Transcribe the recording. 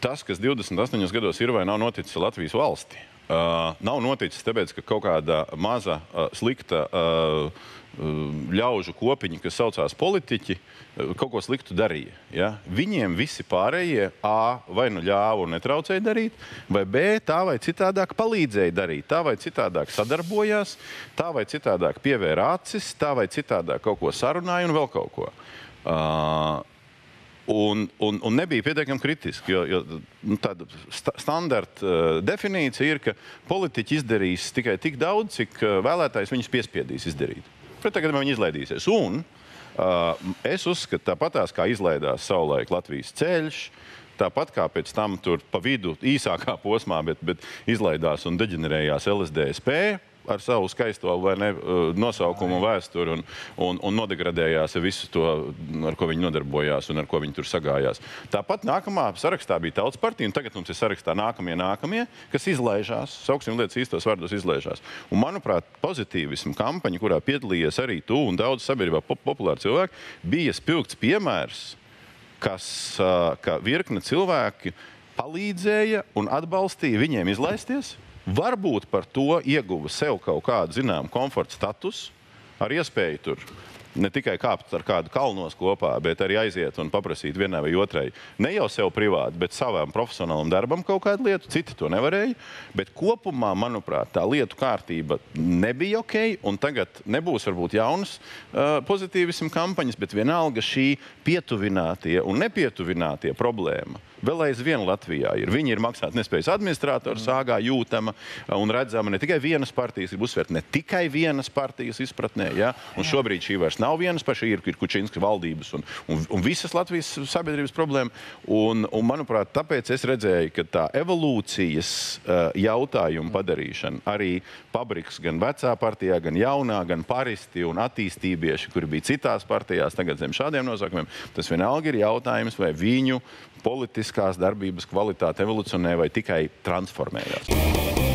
tas, kas 28 gados ir vai nav noticis Latvijas valstī, uh, nav noticis tāpēc, ka kaut kāda maza, uh, slikta uh, ļaužu kopiņa, kas saucās politiķi, kaut ko sliktu darīja. Ja? Viņiem visi pārējie A vai nu ļāva un netraucēja darīt, vai B tā vai citādāk palīdzēja darīt, tā vai citādāk sadarbojās, tā vai citādāk pievēra acis, tā vai citādāk kaut ko sarunāja un vēl kaut ko. Uh, Un, un, un nebija pietiekami kritiski. Jo, jo nu, tāda sta standarta uh, definīcija ir, ka politiķi izdarīs tikai tik daudz, cik uh, vēlētājs viņus piespiedīs izdarīt. Pretējā gadījumā viņi izlaidīsies. Un uh, es uzskatu, tāpatās kā izlaidās savulaik Latvijas ceļš. Tāpat kā pēc tam tur pa vidu īsākā posmā, bet, bet izlaidās un deģenerējās LSDSP, ar savu skaisto ne, uh, nosaukumu vēsturi un, un, un nodegradējās visu to, ar ko viņi nodarbojās un ar ko viņi tur sagājās. Tāpat nākamā sarakstā bija Tautas partija, un tagad mums ir sarakstā nākamie, nākamie, kas izlaižās, sauksim lietas īstos vārdos izlaižās. Un, manuprāt, pozitīvismu kampaņa, kurā piedalījies arī tu un daudz sabiedrībā pop populāri cilvēki, bija spilgts piemērs, kas, uh, ka virkne cilvēki palīdzēja un atbalstīja viņiem izlaisties varbūt par to ieguva sev kaut kādu zināmu komforta statusu, ar iespēju tur ne tikai kāpt ar kādu kalnos kopā, bet arī aiziet un paprasīt vienai vai otrai. Ne jau sev privāti, bet savam profesionālam darbam kaut kādu lietu. Citi to nevarēja. Bet kopumā, manuprāt, tā lietu kārtība nebija ok. Un tagad nebūs varbūt jaunas uh, pozitīvismu kampaņas, bet vienalga šī pietuvinātie un nepietuvinātie problēma vēl aizvien Latvijā ir. Viņi ir maksātnespējas administratori, sāgā jūtama un redzama ne tikai vienas partijas, ir uzsvērta ne tikai vienas partijas izpratnē. Ja? Un šobrīd šī vairs nav vienas paša, ir, ir Kučinska valdības un, un, un visas Latvijas sabiedrības problēma. Un, un, manuprāt, tāpēc es redzēju, ka tā evolūcijas uh, jautājuma padarīšana arī pabriks gan vecā partijā, gan jaunā, gan paristi un attīstībieši, kuri bija citās partijās, tagad zem šādiem nosaukumiem, tas vienalga ir jautājums, vai viņu politiskās darbības kvalitāte evolucionē vai tikai transformējās.